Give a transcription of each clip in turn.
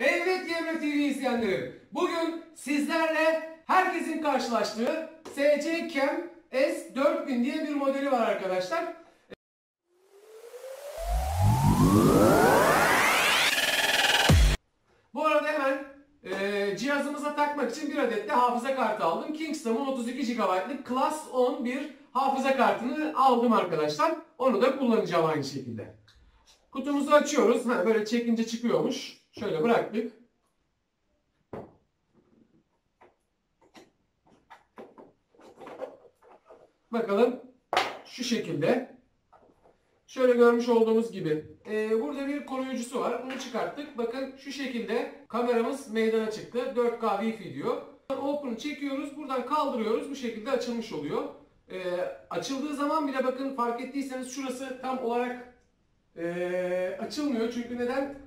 Evet Yemre TV izleyenlerim. Bugün sizlerle herkesin karşılaştığı SC Cam S4000 diye bir modeli var arkadaşlar. Bu arada hemen e, cihazımıza takmak için bir adet de hafıza kartı aldım. Kingston'un 32 GB'lık Class 10 bir hafıza kartını aldım arkadaşlar. Onu da kullanacağım aynı şekilde. Kutumuzu açıyoruz. Ha, böyle çekince çıkıyormuş. Şöyle bıraktık. Bakalım şu şekilde. Şöyle görmüş olduğumuz gibi. Ee, burada bir koruyucusu var. Bunu çıkarttık. Bakın şu şekilde kameramız meydana çıktı. 4K Wi-Fi diyor. Open'ı çekiyoruz. Buradan kaldırıyoruz. Bu şekilde açılmış oluyor. Ee, açıldığı zaman bile bakın fark ettiyseniz şurası tam olarak ee, açılmıyor. Çünkü neden?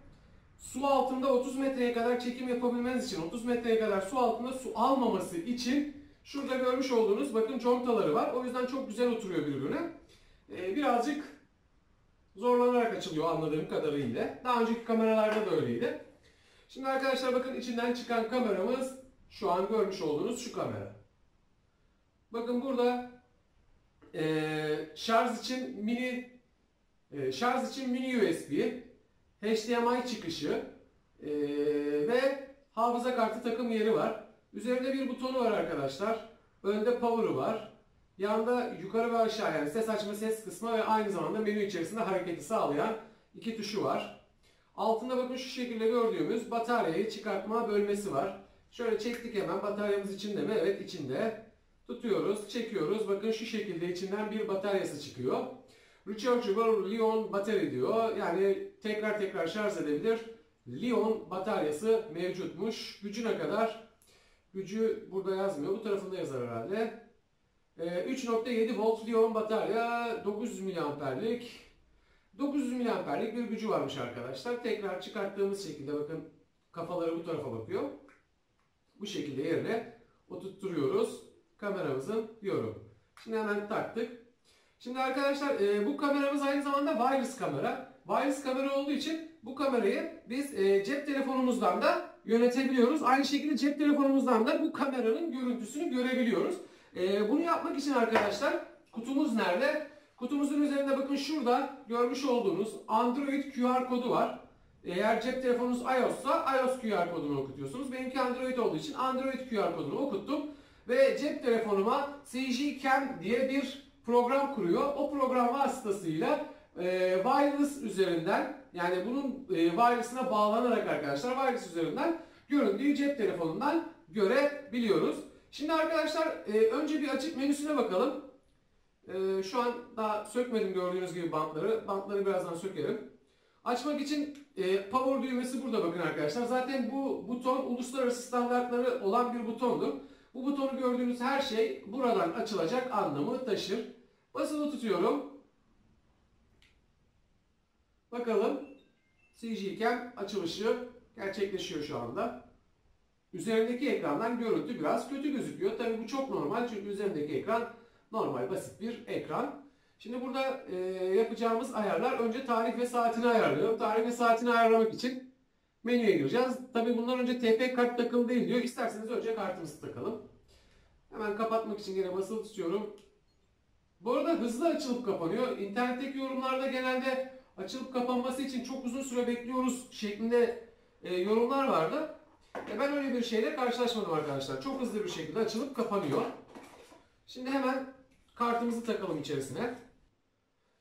Su altında 30 metreye kadar çekim yapabilmeniz için 30 metreye kadar su altında su almaması için şurada görmüş olduğunuz bakın contaları var. O yüzden çok güzel oturuyor birbirine. Ee, birazcık zorlanarak açılıyor anladığım kadarıyla. Daha önceki kameralarda da öyleydi. Şimdi arkadaşlar bakın içinden çıkan kameramız şu an görmüş olduğunuz şu kamera. Bakın burada e, şarj için mini e, şarj için mini USB, HDMI çıkışı e, ve hafıza kartı takım yeri var. Üzerinde bir butonu var arkadaşlar. Önde power'ı var. Yanda yukarı ve aşağı yani ses açma ses kısmı ve aynı zamanda menü içerisinde hareketi sağlayan iki tuşu var. Altında bakın şu şekilde gördüğümüz bataryayı çıkartma bölmesi var. Şöyle çektik hemen bataryamız içinde mi? Evet içinde. Tutuyoruz, çekiyoruz. Bakın şu şekilde içinden bir bataryası çıkıyor. Rechargeable Li-ion battery diyor. Yani tekrar tekrar şarj edebilir. Li-ion bataryası mevcutmuş. Gücü ne kadar? Gücü burada yazmıyor. Bu tarafında yazar herhalde. 3.7 volt Li-ion batarya 900 miliamperlik 900 miliamperlik bir gücü varmış arkadaşlar. Tekrar çıkarttığımız şekilde bakın kafaları bu tarafa bakıyor. Bu şekilde yerine oturtturuyoruz kameramızın diyorum. Şimdi hemen taktık. Şimdi arkadaşlar e, bu kameramız aynı zamanda wireless kamera. Wireless kamera olduğu için bu kamerayı biz e, cep telefonumuzdan da yönetebiliyoruz. Aynı şekilde cep telefonumuzdan da bu kameranın görüntüsünü görebiliyoruz. E, bunu yapmak için arkadaşlar kutumuz nerede? Kutumuzun üzerinde bakın şurada görmüş olduğunuz Android QR kodu var. Eğer cep telefonunuz iOS'sa iOS QR kodunu okutuyorsunuz. Benimki Android olduğu için Android QR kodunu okuttum. Ve cep telefonuma CG Cam diye bir program kuruyor. O program vasıtasıyla e, wireless üzerinden yani bunun e, wireless'ına bağlanarak arkadaşlar wireless üzerinden görüntüyü cep telefonundan görebiliyoruz. Şimdi arkadaşlar e, önce bir açık menüsüne bakalım. E, şu an daha sökmedim gördüğünüz gibi bantları. Bantları birazdan sökerim. Açmak için e, power düğmesi burada bakın arkadaşlar. Zaten bu buton uluslararası standartları olan bir butondur. Bu butonu gördüğünüz her şey buradan açılacak anlamı taşır. Basılı tutuyorum. Bakalım CG Cam açılışı gerçekleşiyor şu anda. Üzerindeki ekrandan görüntü biraz kötü gözüküyor. Tabi bu çok normal çünkü üzerindeki ekran normal basit bir ekran. Şimdi burada e, yapacağımız ayarlar önce tarih ve saatini ayarlıyorum. Tarih ve saatini ayarlamak için menüye gireceğiz. Tabi bundan önce TP kart takılı değil diyor. İsterseniz önce kartımızı takalım. Hemen kapatmak için yine basılı tutuyorum. Bu arada hızlı açılıp kapanıyor. İnternetteki yorumlarda genelde açılıp kapanması için çok uzun süre bekliyoruz şeklinde e, yorumlar vardı. E, ben öyle bir şeyle karşılaşmadım arkadaşlar. Çok hızlı bir şekilde açılıp kapanıyor. Şimdi hemen kartımızı takalım içerisine.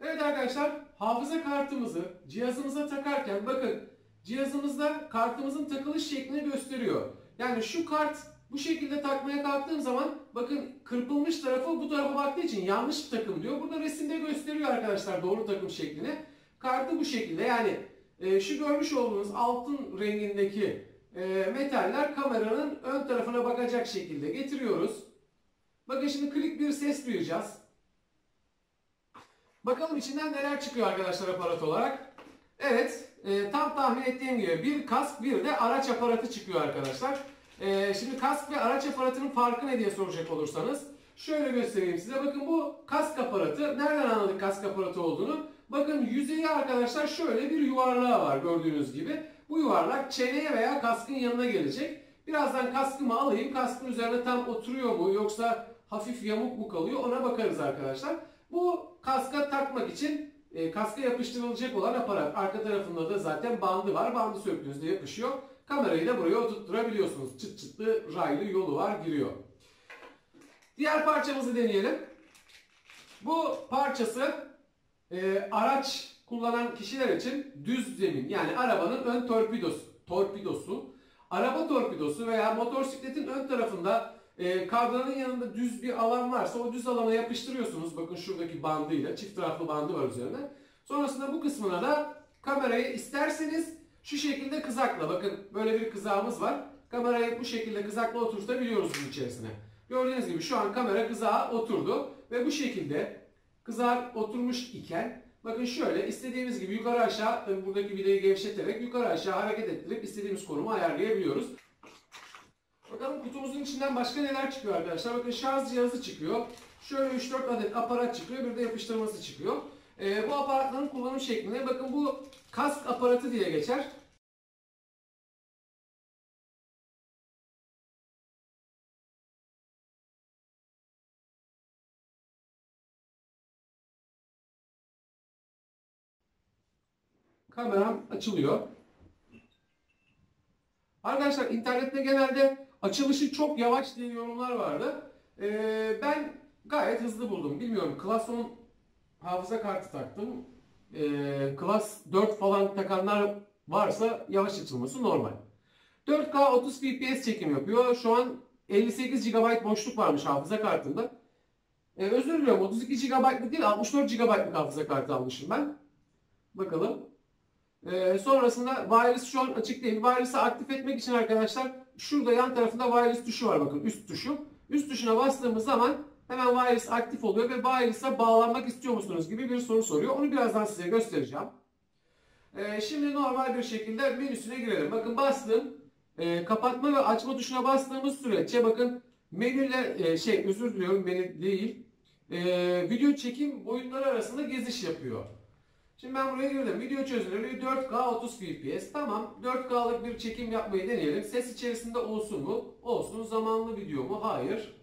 Evet arkadaşlar hafıza kartımızı cihazımıza takarken bakın cihazımızda kartımızın takılış şeklini gösteriyor. Yani şu kart bu şekilde takmaya kalktığım zaman bakın kırpılmış tarafı bu tarafa baktığı için yanlış takım diyor. Burada resimde gösteriyor arkadaşlar doğru takım şeklini. Kartı bu şekilde yani e, şu görmüş olduğunuz altın rengindeki e, metaller kameranın ön tarafına bakacak şekilde getiriyoruz. Bakın şimdi klik bir ses duyacağız. Bakalım içinden neler çıkıyor arkadaşlar aparat olarak. Evet e, tam tahmin ettiğim gibi bir kask bir de araç aparatı çıkıyor arkadaşlar. Ee, şimdi kask ve araç aparatının farkı ne diye soracak olursanız şöyle göstereyim size. Bakın bu kask aparatı. Nereden anladık kask aparatı olduğunu? Bakın yüzeyi arkadaşlar şöyle bir yuvarlağı var gördüğünüz gibi. Bu yuvarlak çeneye veya kaskın yanına gelecek. Birazdan kaskımı alayım. Kaskın üzerine tam oturuyor mu yoksa hafif yamuk mu kalıyor ona bakarız arkadaşlar. Bu kaska takmak için e, kaska yapıştırılacak olan aparat. Arka tarafında da zaten bandı var. Bandı söktüğünüzde yapışıyor. Kamerayı da buraya oturtturabiliyorsunuz. Çıt çıtlı raylı yolu var giriyor. Diğer parçamızı deneyelim. Bu parçası e, araç kullanan kişiler için düz zemin yani arabanın ön torpidosu, torpidosu araba torpidosu veya motosikletin ön tarafında e, kavranın yanında düz bir alan varsa o düz alana yapıştırıyorsunuz. Bakın şuradaki bandıyla çift taraflı bandı var üzerinde. Sonrasında bu kısmına da kamerayı isterseniz şu şekilde kızakla bakın böyle bir kızağımız var. Kamerayı bu şekilde kızakla oturtabiliyoruz bunun içerisine. Gördüğünüz gibi şu an kamera kızağa oturdu ve bu şekilde kızak oturmuş iken bakın şöyle istediğimiz gibi yukarı aşağı tabi buradaki vidayı gevşeterek yukarı aşağı hareket ettirip istediğimiz konumu ayarlayabiliyoruz. Bakalım kutumuzun içinden başka neler çıkıyor arkadaşlar. Bakın şarj cihazı çıkıyor. Şöyle 3-4 adet aparat çıkıyor. Bir de yapıştırması çıkıyor. Ee, bu aparatların kullanım şekline bakın bu kask aparatı diye geçer. Kameram açılıyor. Arkadaşlar internette genelde açılışı çok yavaş diye yorumlar vardı. Ee, ben gayet hızlı buldum. Bilmiyorum 10 hafıza kartı taktım. Ee, Class 4 falan takanlar varsa yavaş açılması normal. 4K 30 fps çekim yapıyor. Şu an 58 GB boşluk varmış hafıza kartında. Ee, özür diliyorum 32 GB'lık değil 64 GB'lık hafıza kartı almışım ben. Bakalım. Ee, sonrasında wireless şu an açık değil. Wireless'ı aktif etmek için arkadaşlar şurada yan tarafında wireless tuşu var bakın üst tuşu. Üst tuşuna bastığımız zaman hemen wireless aktif oluyor ve wireless'a bağlanmak istiyor musunuz gibi bir soru soruyor. Onu birazdan size göstereceğim. Ee, şimdi normal bir şekilde menüsüne girelim. Bakın bastım. Ee, kapatma ve açma tuşuna bastığımız süreçte bakın menüyle e, şey özür diliyorum menü değil. Ee, video çekim boyutları arasında geziş yapıyor. Şimdi ben buraya girdim. Video çözünürlüğü 4K 30 fps. Tamam 4K'lık bir çekim yapmayı deneyelim. Ses içerisinde olsun mu? Olsun. Zamanlı video mu? Hayır.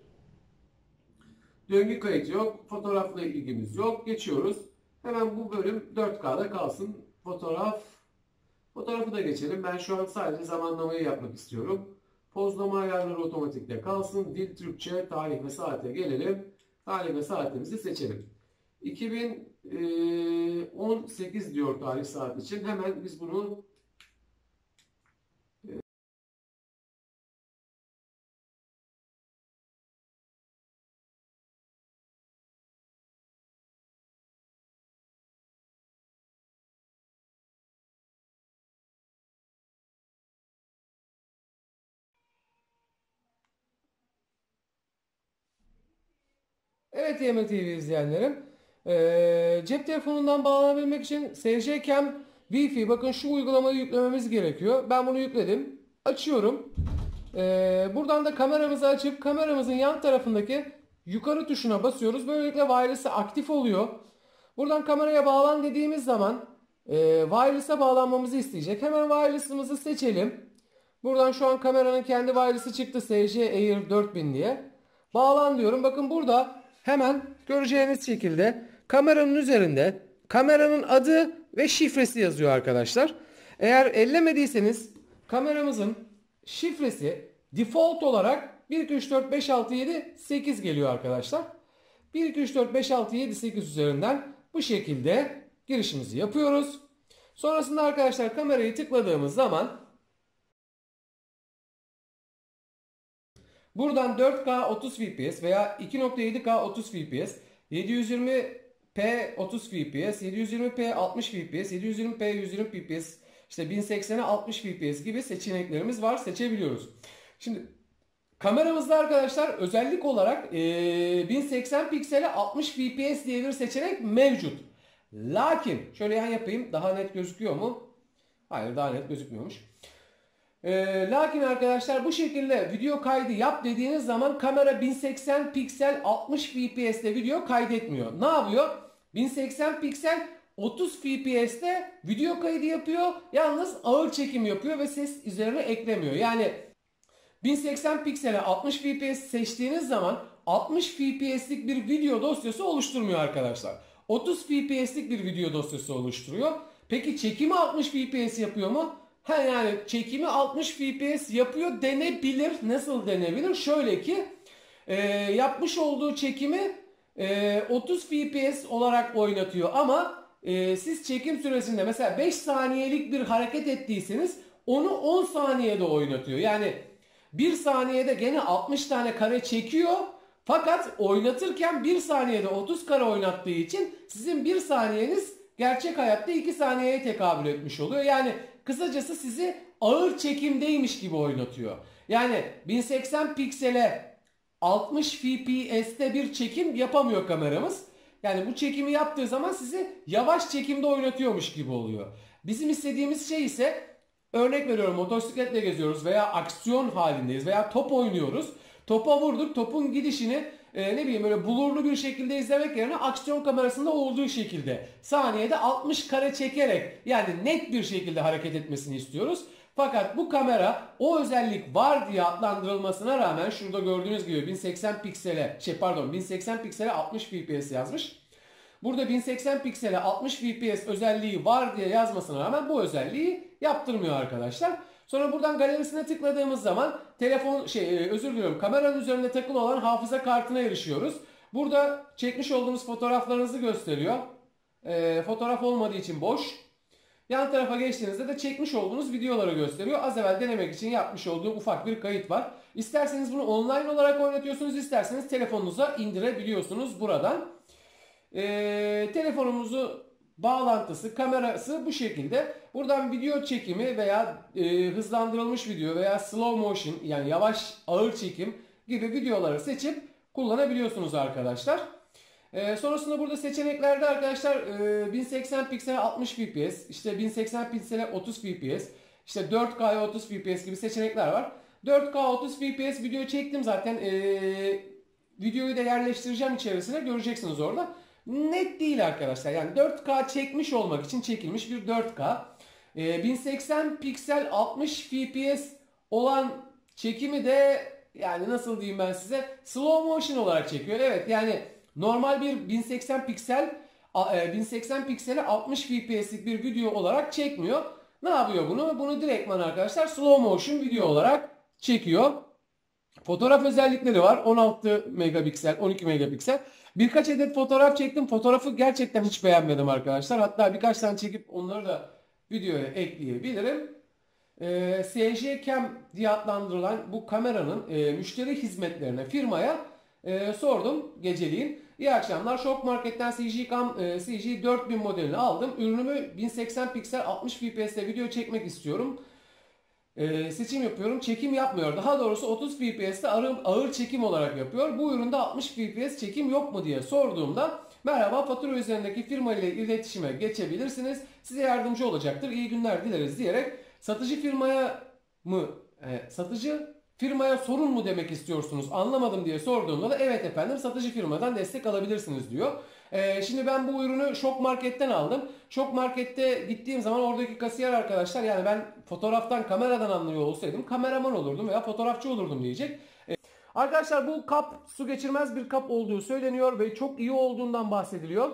Döngü kayıt yok. Fotoğrafla ilgimiz yok. Geçiyoruz. Hemen bu bölüm 4K'da kalsın. Fotoğraf. Fotoğrafı da geçelim. Ben şu an sadece zamanlamayı yapmak istiyorum. Pozlama ayarları otomatikte kalsın. Dil Türkçe, tarih ve saate gelelim. Tarih ve saatimizi seçelim. 2018 diyor tarih saat için. Hemen biz bunu Evet YM TV izleyenlerim. Ee, cep telefonundan bağlanabilmek için SC Wi-Fi bakın şu uygulamayı yüklememiz gerekiyor. Ben bunu yükledim. Açıyorum. Ee, buradan da kameramızı açıp kameramızın yan tarafındaki yukarı tuşuna basıyoruz. Böylelikle wireless'ı aktif oluyor. Buradan kameraya bağlan dediğimiz zaman e, wireless'a bağlanmamızı isteyecek. Hemen wireless'ımızı seçelim. Buradan şu an kameranın kendi wireless'ı çıktı. SC Air 4000 diye. Bağlan diyorum. Bakın burada hemen göreceğiniz şekilde kameranın üzerinde kameranın adı ve şifresi yazıyor arkadaşlar. Eğer ellemediyseniz kameramızın şifresi default olarak 1 2 3 4 5 6 7 8 geliyor arkadaşlar. 1 2 3 4 5 6 7 8 üzerinden bu şekilde girişimizi yapıyoruz. Sonrasında arkadaşlar kamerayı tıkladığımız zaman buradan 4K 30 fps veya 2.7K 30 fps 720p 30 fps, 720p 60 fps, 720p 120 fps, işte 1080'e 60 fps gibi seçeneklerimiz var. Seçebiliyoruz. Şimdi kameramızda arkadaşlar özellik olarak e, 1080 piksele 60 fps diye bir seçenek mevcut. Lakin şöyle yan yapayım daha net gözüküyor mu? Hayır daha net gözükmüyormuş. Ee, lakin arkadaşlar bu şekilde video kaydı yap dediğiniz zaman kamera 1080 piksel 60 fps'te video kaydetmiyor. Ne yapıyor? 1080 piksel 30 FPS'te video kaydı yapıyor. Yalnız ağır çekim yapıyor ve ses üzerine eklemiyor. Yani 1080 piksele 60 fps seçtiğiniz zaman 60 fps'lik bir video dosyası oluşturmuyor arkadaşlar. 30 fps'lik bir video dosyası oluşturuyor. Peki çekimi 60 fps yapıyor mu? Ha yani çekimi 60 fps yapıyor denebilir. Nasıl denebilir? Şöyle ki e, yapmış olduğu çekimi e, 30 fps olarak oynatıyor ama e, siz çekim süresinde mesela 5 saniyelik bir hareket ettiyseniz onu 10 saniyede oynatıyor. Yani 1 saniyede gene 60 tane kare çekiyor. Fakat oynatırken 1 saniyede 30 kare oynattığı için sizin 1 saniyeniz gerçek hayatta 2 saniyeye tekabül etmiş oluyor. Yani kısacası sizi ağır çekimdeymiş gibi oynatıyor. Yani 1080 piksele 60 fps'te bir çekim yapamıyor kameramız. Yani bu çekimi yaptığı zaman sizi yavaş çekimde oynatıyormuş gibi oluyor. Bizim istediğimiz şey ise örnek veriyorum motosikletle geziyoruz veya aksiyon halindeyiz veya top oynuyoruz. Topa vurduk topun gidişini e, ne bileyim böyle bulurlu bir şekilde izlemek yerine aksiyon kamerasında olduğu şekilde saniyede 60 kare çekerek yani net bir şekilde hareket etmesini istiyoruz. Fakat bu kamera o özellik var diye adlandırılmasına rağmen şurada gördüğünüz gibi 1080 piksele şey pardon 1080 piksele 60 fps yazmış. Burada 1080 piksele 60 fps özelliği var diye yazmasına rağmen bu özelliği yaptırmıyor arkadaşlar. Sonra buradan galerisine tıkladığımız zaman telefon şey e, özür diliyorum kameranın üzerinde takılı olan hafıza kartına erişiyoruz. Burada çekmiş olduğumuz fotoğraflarınızı gösteriyor. E, fotoğraf olmadığı için boş. Yan tarafa geçtiğinizde de çekmiş olduğunuz videoları gösteriyor. Az evvel denemek için yapmış olduğum ufak bir kayıt var. İsterseniz bunu online olarak oynatıyorsunuz, isterseniz telefonunuza indirebiliyorsunuz buradan. Ee, telefonumuzu bağlantısı, kamerası bu şekilde. Buradan video çekimi veya e, hızlandırılmış video veya slow motion yani yavaş ağır çekim gibi videoları seçip kullanabiliyorsunuz arkadaşlar. E, sonrasında burada seçeneklerde arkadaşlar e, 1080 piksel 60 fps, işte 1080 piksel 30 fps, işte 4K 30 fps gibi seçenekler var. 4K 30 fps video çektim zaten. E, videoyu da yerleştireceğim içerisine göreceksiniz orada. Net değil arkadaşlar. Yani 4K çekmiş olmak için çekilmiş bir 4K. E, 1080 piksel 60 fps olan çekimi de yani nasıl diyeyim ben size slow motion olarak çekiyor. Evet yani Normal bir 1080 piksel 1080 e, pikseli 60 fps'lik bir video olarak çekmiyor. Ne yapıyor bunu? Bunu direktman arkadaşlar slow motion video olarak çekiyor. Fotoğraf özellikleri var. 16 megapiksel, 12 megapiksel. Birkaç adet fotoğraf çektim. Fotoğrafı gerçekten hiç beğenmedim arkadaşlar. Hatta birkaç tane çekip onları da videoya ekleyebilirim. Ee, CJ Cam diye adlandırılan bu kameranın e, müşteri hizmetlerine firmaya e, sordum geceliğin. İyi akşamlar. Şok Market'ten CG Cam e, CG 4000 modelini aldım. Ürünümü 1080 piksel 60 fps'te video çekmek istiyorum. E, seçim yapıyorum. Çekim yapmıyor. Daha doğrusu 30 fps'te ağır, ağır çekim olarak yapıyor. Bu üründe 60 fps çekim yok mu diye sorduğumda merhaba fatura üzerindeki firma ile iletişime geçebilirsiniz. Size yardımcı olacaktır. İyi günler dileriz diyerek satıcı firmaya mı e, satıcı Firmaya sorun mu demek istiyorsunuz anlamadım diye sorduğumda da evet efendim satıcı firmadan destek alabilirsiniz diyor. Ee, şimdi ben bu ürünü Şok Market'ten aldım. Şok Market'te gittiğim zaman oradaki kasiyer arkadaşlar yani ben fotoğraftan kameradan anlıyor olsaydım kameraman olurdum veya fotoğrafçı olurdum diyecek. Ee, arkadaşlar bu kap su geçirmez bir kap olduğu söyleniyor ve çok iyi olduğundan bahsediliyor.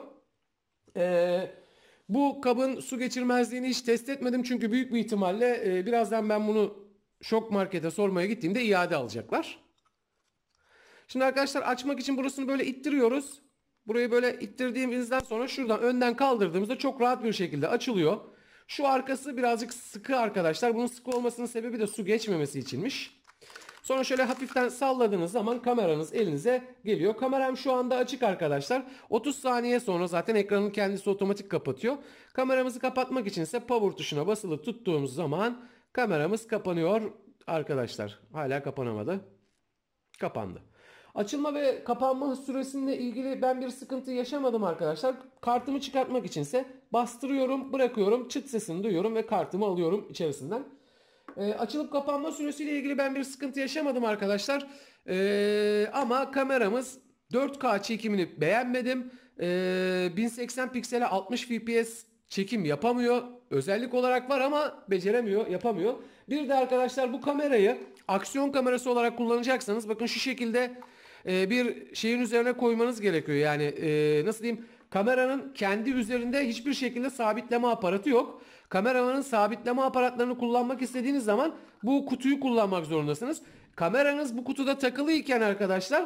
Ee, bu kabın su geçirmezliğini hiç test etmedim çünkü büyük bir ihtimalle e, birazdan ben bunu şok markete sormaya gittiğimde iade alacaklar. Şimdi arkadaşlar açmak için burasını böyle ittiriyoruz. Burayı böyle ittirdiğimizden sonra şuradan önden kaldırdığımızda çok rahat bir şekilde açılıyor. Şu arkası birazcık sıkı arkadaşlar. Bunun sıkı olmasının sebebi de su geçmemesi içinmiş. Sonra şöyle hafiften salladığınız zaman kameranız elinize geliyor. Kameram şu anda açık arkadaşlar. 30 saniye sonra zaten ekranın kendisi otomatik kapatıyor. Kameramızı kapatmak için ise power tuşuna basılı tuttuğumuz zaman Kameramız kapanıyor arkadaşlar. Hala kapanamadı. Kapandı. Açılma ve kapanma süresinde ilgili ben bir sıkıntı yaşamadım arkadaşlar. Kartımı çıkartmak içinse bastırıyorum, bırakıyorum, çıt sesini duyuyorum ve kartımı alıyorum içerisinden. E, açılıp kapanma süresiyle ilgili ben bir sıkıntı yaşamadım arkadaşlar. E, ama kameramız 4K çekimini beğenmedim. e, 1080 piksele 60 fps çekim yapamıyor. Özellik olarak var ama beceremiyor, yapamıyor. Bir de arkadaşlar bu kamerayı aksiyon kamerası olarak kullanacaksanız bakın şu şekilde e, bir şeyin üzerine koymanız gerekiyor. Yani e, nasıl diyeyim kameranın kendi üzerinde hiçbir şekilde sabitleme aparatı yok. Kameranın sabitleme aparatlarını kullanmak istediğiniz zaman bu kutuyu kullanmak zorundasınız. Kameranız bu kutuda takılı iken arkadaşlar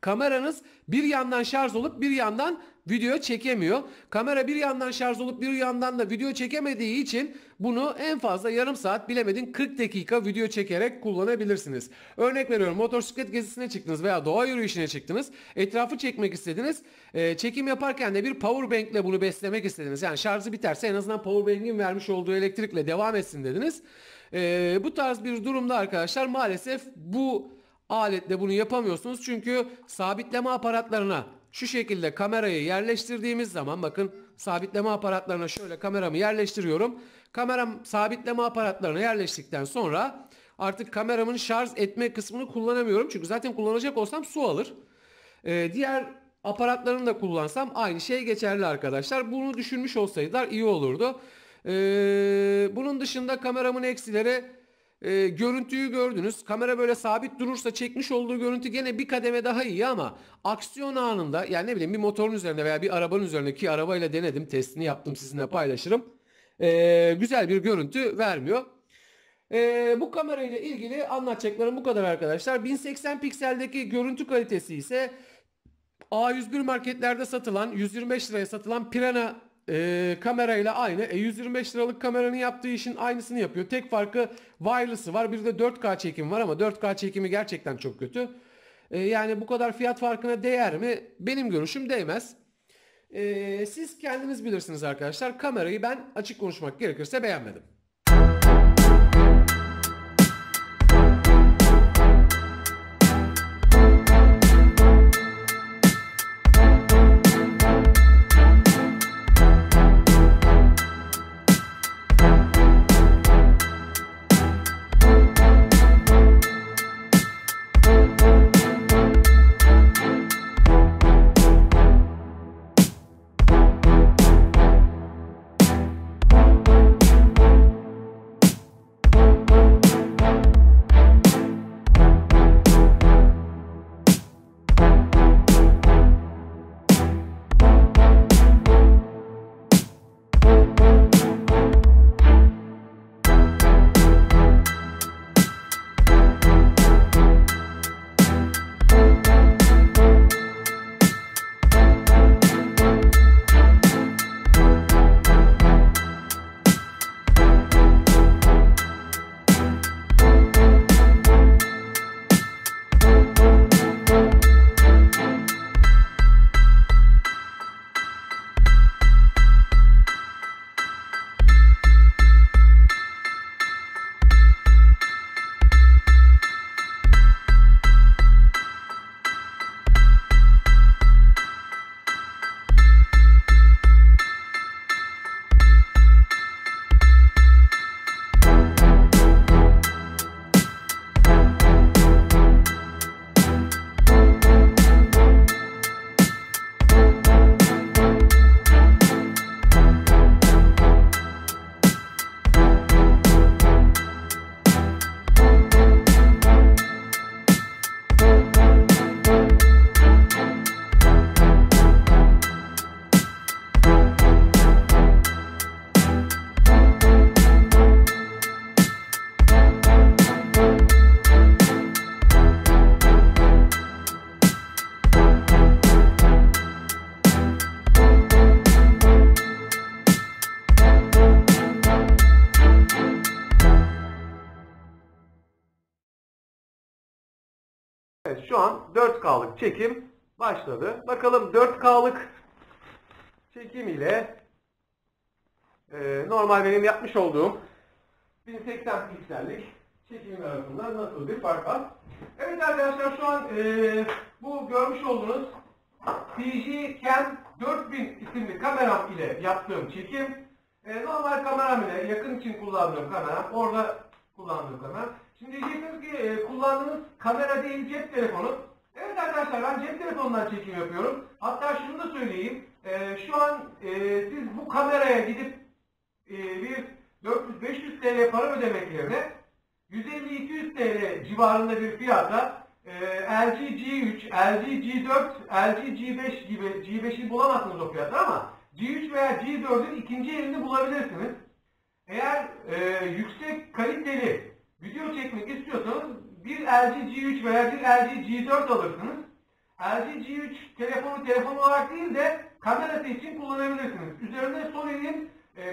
kameranız bir yandan şarj olup bir yandan video çekemiyor. Kamera bir yandan şarj olup bir yandan da video çekemediği için bunu en fazla yarım saat bilemedin 40 dakika video çekerek kullanabilirsiniz. Örnek veriyorum motosiklet gezisine çıktınız veya doğa yürüyüşüne çıktınız. Etrafı çekmek istediniz. E, çekim yaparken de bir power bank ile bunu beslemek istediniz. Yani şarjı biterse en azından power bank'in vermiş olduğu elektrikle devam etsin dediniz. E, bu tarz bir durumda arkadaşlar maalesef bu aletle bunu yapamıyorsunuz. Çünkü sabitleme aparatlarına şu şekilde kamerayı yerleştirdiğimiz zaman bakın sabitleme aparatlarına şöyle kameramı yerleştiriyorum. Kameram sabitleme aparatlarına yerleştikten sonra artık kameramın şarj etme kısmını kullanamıyorum. Çünkü zaten kullanacak olsam su alır. Ee, diğer aparatlarını da kullansam aynı şey geçerli arkadaşlar. Bunu düşünmüş olsaydılar iyi olurdu. Ee, bunun dışında kameramın eksileri e, görüntüyü gördünüz. Kamera böyle sabit durursa çekmiş olduğu görüntü gene bir kademe daha iyi ama aksiyon anında yani ne bileyim bir motorun üzerinde veya bir arabanın üzerinde ki arabayla denedim testini yaptım sizinle paylaşırım. E, güzel bir görüntü vermiyor. E, bu kamerayla ilgili anlatacaklarım bu kadar arkadaşlar. 1080 pikseldeki görüntü kalitesi ise A101 marketlerde satılan 125 liraya satılan Pirana e, kamerayla aynı. E, 125 liralık kameranın yaptığı işin aynısını yapıyor. Tek farkı wireless'ı var. Bir de 4K çekim var ama 4K çekimi gerçekten çok kötü. E, yani bu kadar fiyat farkına değer mi? Benim görüşüm değmez. E, siz kendiniz bilirsiniz arkadaşlar. Kamerayı ben açık konuşmak gerekirse beğenmedim. Çekim başladı. Bakalım 4K'lık çekim ile e, normal benim yapmış olduğum 1080 piksellik çekim arasında nasıl bir fark var? Evet arkadaşlar şu an e, bu görmüş olduğunuz TG Cam 4000 isimli kameram ile yaptığım çekim e, normal kameram ile yakın için kullandığım kameram orada kullandığım kamera. Şimdi diyeceksiniz ki e, kullandığınız kamera değil cep telefonu. Evet arkadaşlar ben cep telefonundan çekim yapıyorum. Hatta şunu da söyleyeyim. Ee, şu an e, siz bu kameraya gidip e, bir 400-500 TL para ödemek yerine 150-200 TL civarında bir fiyata e, LG G3, LG G4, LG G5 gibi G5'i bulamazsınız o fiyatta ama G3 veya G4'ün ikinci elini bulabilirsiniz. Eğer e, yüksek kaliteli video çekmek istiyorsanız bir LG G3 veya bir LG G4 alırsınız. LG G3 telefonu telefon olarak değil de kamerası için kullanabilirsiniz. Üzerinde Sony'nin e,